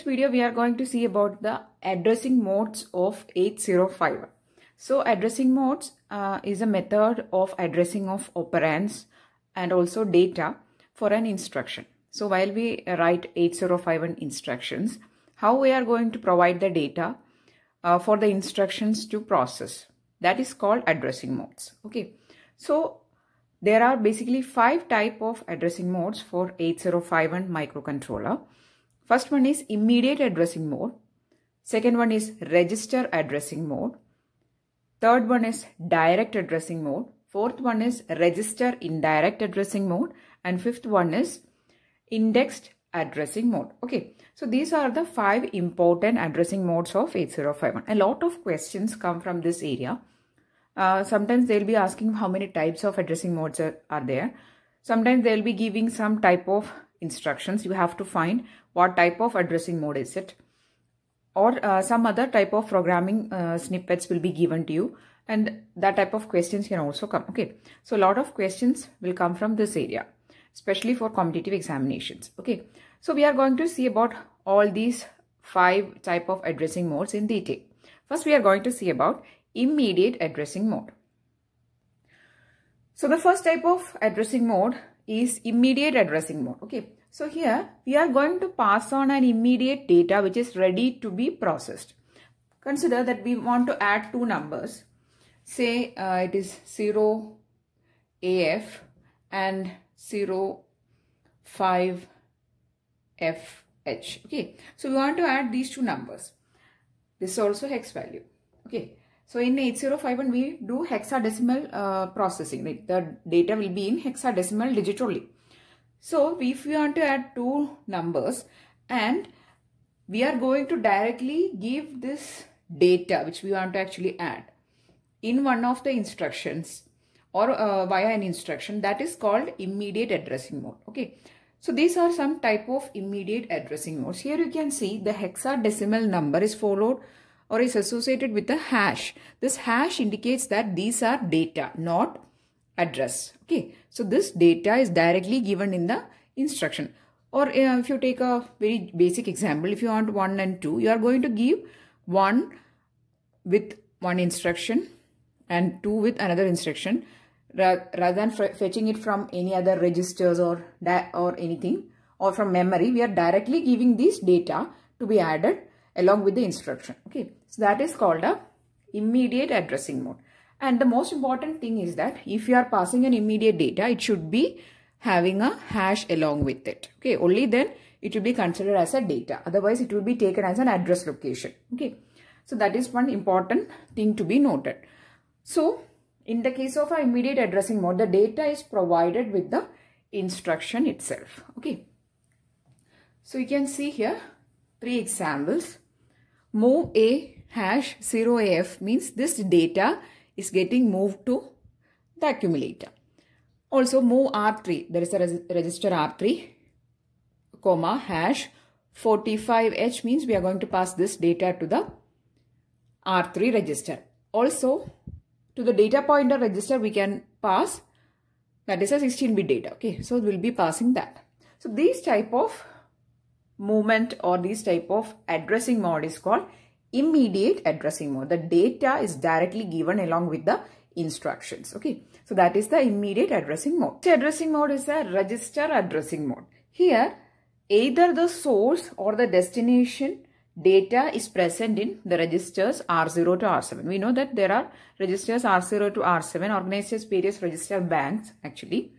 today's video we are going to see about the addressing modes of 8051. So addressing modes uh, is a method of addressing of operands and also data for an instruction. So while we write 8051 instructions, how we are going to provide the data uh, for the instructions to process. That is called addressing modes. Okay. So there are basically five type of addressing modes for 8051 microcontroller. First one is immediate addressing mode. Second one is register addressing mode. Third one is direct addressing mode. Fourth one is register indirect addressing mode. And fifth one is indexed addressing mode. Okay, so these are the five important addressing modes of 8051. A lot of questions come from this area. Uh, sometimes they'll be asking how many types of addressing modes are, are there. Sometimes they'll be giving some type of instructions. You have to find what type of addressing mode is it. Or uh, some other type of programming uh, snippets will be given to you and that type of questions can also come. Okay so a lot of questions will come from this area especially for competitive examinations. Okay so we are going to see about all these five type of addressing modes in detail. First we are going to see about immediate addressing mode. So the first type of addressing mode is immediate addressing mode. Okay so here we are going to pass on an immediate data which is ready to be processed. Consider that we want to add two numbers. Say uh, it is 0 AF and 0 5 FH. Okay. So we want to add these two numbers. This is also hex value. Okay. So in 8051 we do hexadecimal uh, processing. The data will be in hexadecimal digit only. So if we want to add two numbers and we are going to directly give this data which we want to actually add in one of the instructions or uh, via an instruction that is called immediate addressing mode. Okay. So these are some type of immediate addressing modes. Here you can see the hexadecimal number is followed or is associated with a hash. This hash indicates that these are data, not address. Okay, so this data is directly given in the instruction. Or uh, if you take a very basic example, if you want 1 and 2, you are going to give 1 with one instruction and 2 with another instruction rather than fetching it from any other registers or or anything or from memory we are directly giving this data to be added along with the instruction okay so that is called a immediate addressing mode and the most important thing is that if you are passing an immediate data, it should be having a hash along with it. Okay, only then it will be considered as a data. Otherwise, it will be taken as an address location. Okay, so that is one important thing to be noted. So, in the case of our immediate addressing mode, the data is provided with the instruction itself. Okay, so you can see here three examples. Move A hash 0AF means this data is getting moved to the accumulator. Also move R3, there is a register R3, comma, hash 45H means we are going to pass this data to the R3 register. Also, to the data pointer register we can pass that is a 16-bit data. Okay, so we'll be passing that. So these type of movement or these type of addressing mode is called immediate addressing mode. The data is directly given along with the instructions. Okay. So that is the immediate addressing mode. The addressing mode is a register addressing mode. Here, either the source or the destination data is present in the registers R0 to R7. We know that there are registers R0 to R7 organized as various register banks actually.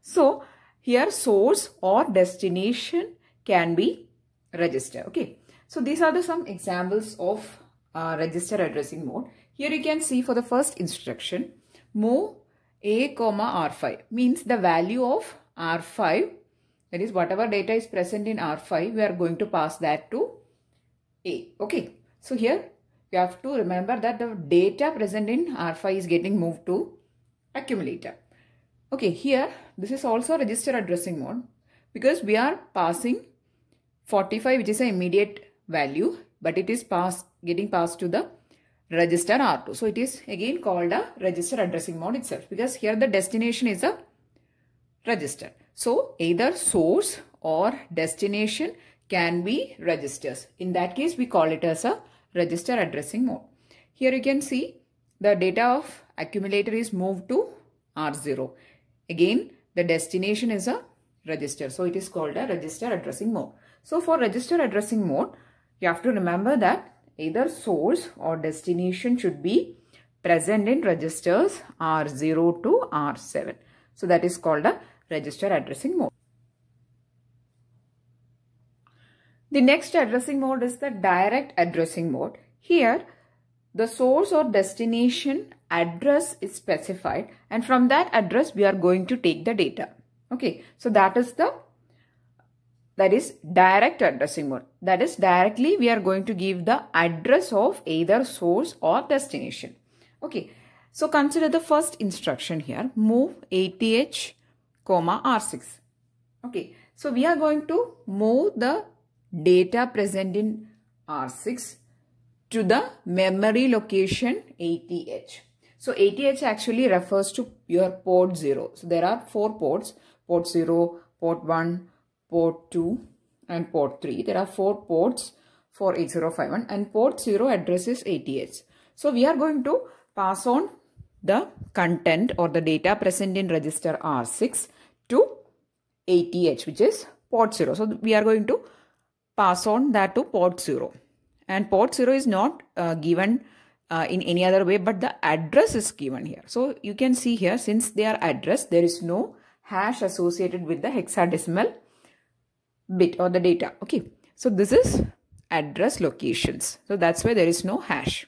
So, here source or destination can be register. Okay. So these are the some examples of uh, register addressing mode. Here you can see for the first instruction, move a comma r5 means the value of r5 that is whatever data is present in r5 we are going to pass that to a. Okay. So here you have to remember that the data present in R5 is getting moved to accumulator. Okay, here this is also register addressing mode because we are passing 45 which is an immediate value but it is passed getting passed to the register R2. So it is again called a register addressing mode itself because here the destination is a register. So either source or destination can be registers. In that case, we call it as a register addressing mode. Here you can see the data of accumulator is moved to R0. Again, the destination is a register. So it is called a register addressing mode. So for register addressing mode, you have to remember that either source or destination should be present in registers R0 to R7. So that is called a register addressing mode. The next addressing mode is the direct addressing mode. Here, the source or destination address is specified and from that address we are going to take the data. Okay, so that is the that is direct addressing mode. That is directly we are going to give the address of either source or destination. Okay, so consider the first instruction here move 80H comma R6. Okay, so we are going to move the data present in R6 to the memory location 80H. So 80H actually refers to your port 0. So there are four ports, port 0, port 1, port 2 and port 3. There are four ports for 8051 and port 0 address addresses 80H. So we are going to pass on the content or the data present in register R6 to 80H which is port 0. So we are going to pass on that to port 0 and port 0 is not uh, given uh, in any other way but the address is given here. So you can see here since they are address there is no hash associated with the hexadecimal bit or the data. Okay. So this is address locations. So that's why there is no hash.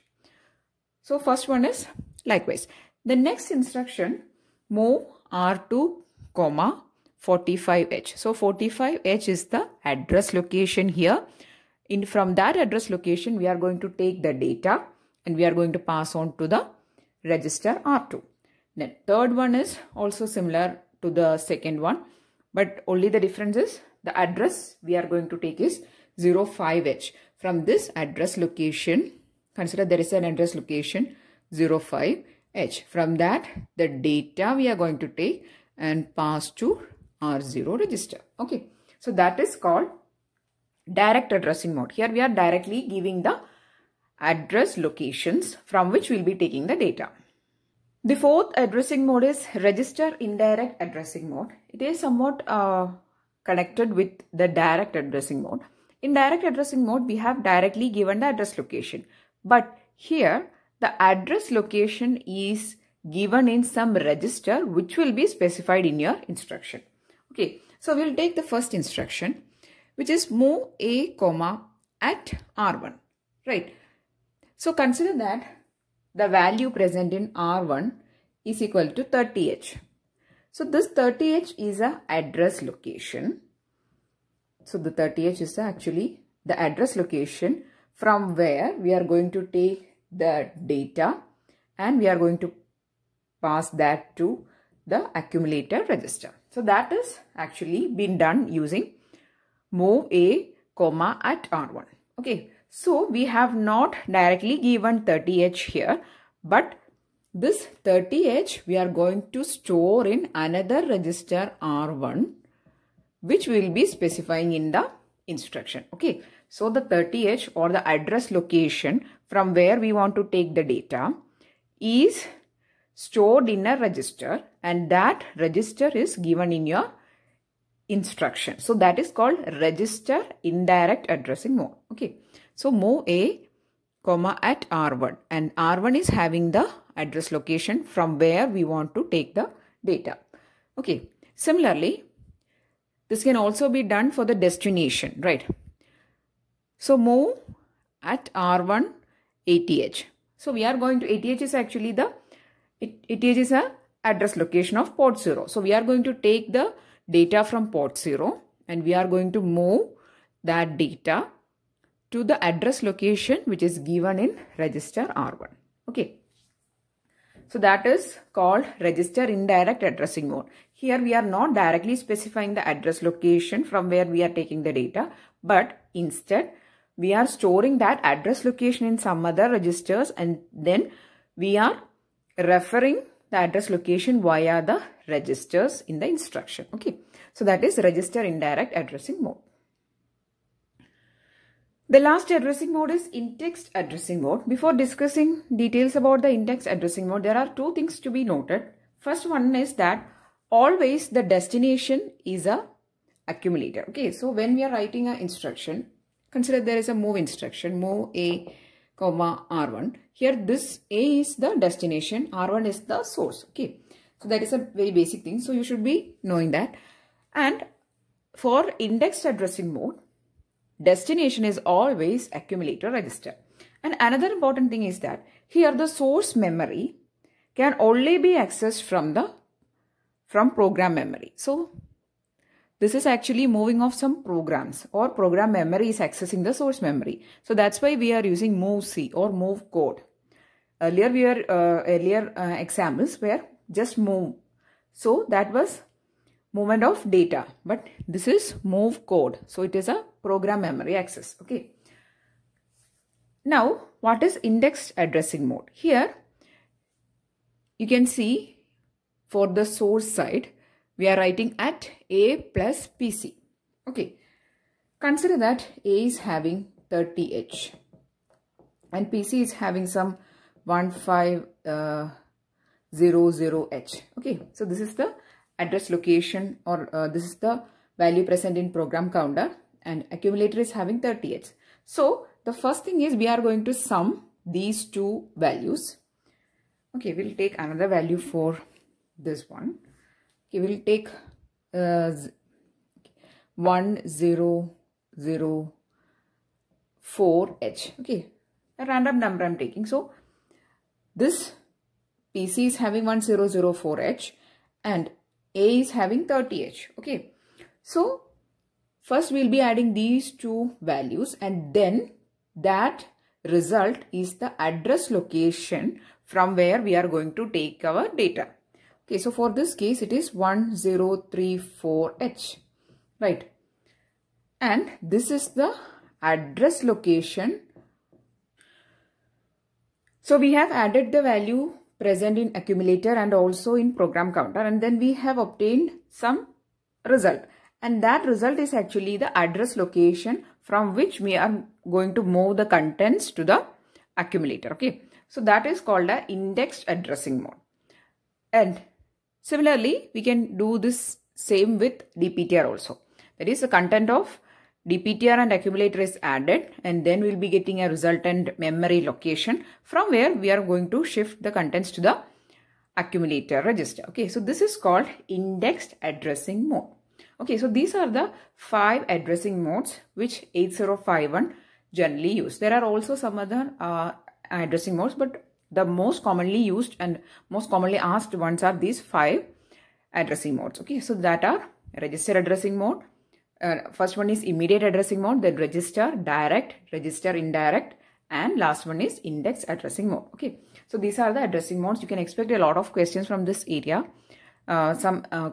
So first one is likewise. The next instruction move R2 comma 45H. So 45H is the address location here. In From that address location, we are going to take the data and we are going to pass on to the register R2. Then third one is also similar to the second one, but only the difference is the address we are going to take is 05H. From this address location, consider there is an address location 05H. From that, the data we are going to take and pass to R0 register. Okay. So that is called direct addressing mode. Here we are directly giving the address locations from which we'll be taking the data. The fourth addressing mode is register indirect addressing mode. It is somewhat uh, connected with the direct addressing mode. In direct addressing mode, we have directly given the address location. But here, the address location is given in some register which will be specified in your instruction. Okay, so we'll take the first instruction which is move a comma at R1, right? So consider that the value present in R1 is equal to 30H. So this 30H is a address location. So the 30H is actually the address location from where we are going to take the data and we are going to pass that to the accumulator register. So that is actually been done using move a comma at R1. Okay. So we have not directly given 30H here, but this 30H we are going to store in another register R1, which we will be specifying in the instruction. Okay. So the 30H or the address location from where we want to take the data is stored in a register and that register is given in your instruction. So that is called register indirect addressing mode. Okay. So move A comma at R1 and R1 is having the address location from where we want to take the data. Okay. Similarly, this can also be done for the destination, right? So move at R1 80H. So we are going to 80H is actually the it, it is a address location of port 0. So we are going to take the data from port 0 and we are going to move that data to the address location which is given in register R1. Okay. So that is called register indirect addressing mode. Here we are not directly specifying the address location from where we are taking the data, but instead we are storing that address location in some other registers and then we are referring the address location via the registers in the instruction. Okay. So that is register indirect addressing mode. The last addressing mode is indexed addressing mode. Before discussing details about the indexed addressing mode, there are two things to be noted. First one is that always the destination is a accumulator. Okay, so when we are writing an instruction, consider there is a move instruction, move A, comma R1. Here this A is the destination, R1 is the source. Okay, so that is a very basic thing. So you should be knowing that. And for indexed addressing mode, destination is always accumulator register. And another important thing is that here the source memory can only be accessed from the from program memory. So this is actually moving off some programs or program memory is accessing the source memory. So that's why we are using move C or move code. Earlier we were uh, earlier uh, examples were just move. So that was movement of data. But this is move code. So it is a program memory access. Okay. Now what is indexed addressing mode? Here you can see for the source side we are writing at a plus pc okay. Consider that a is having 30h and pc is having some 1500h uh, okay. So this is the address location or uh, this is the value present in program counter and accumulator is having 30h. So the first thing is we are going to sum these two values. Okay, we'll take another value for this one. Okay, we'll take uh, 1004h. Okay, a random number I'm taking. So this PC is having 1004h and a is having 30H. Okay. So, first we'll be adding these two values and then that result is the address location from where we are going to take our data. Okay, so for this case it is 1034H, right? And this is the address location. So we have added the value present in accumulator and also in program counter. And then we have obtained some result. And that result is actually the address location from which we are going to move the contents to the accumulator. Okay. So that is called a indexed addressing mode. And similarly we can do this same with dptr also. That is the content of DPTR and accumulator is added and then we'll be getting a resultant memory location from where we are going to shift the contents to the accumulator register. Okay, so this is called indexed addressing mode. Okay, so these are the five addressing modes which 8051 generally use. There are also some other uh, addressing modes but the most commonly used and most commonly asked ones are these five addressing modes. Okay, so that are register addressing mode, uh, first one is immediate addressing mode, then register, direct, register indirect, and last one is index addressing mode. Okay, so these are the addressing modes. You can expect a lot of questions from this area. Uh, some uh,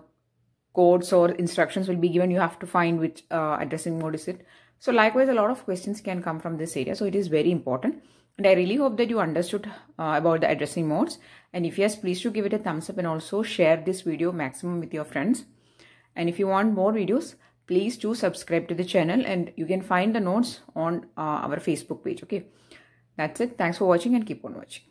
codes or instructions will be given. You have to find which uh, addressing mode is it. So likewise, a lot of questions can come from this area. So it is very important. And I really hope that you understood uh, about the addressing modes. And if yes, please do give it a thumbs up and also share this video maximum with your friends. And if you want more videos, please do subscribe to the channel and you can find the notes on uh, our facebook page okay? That's it. Thanks for watching and keep on watching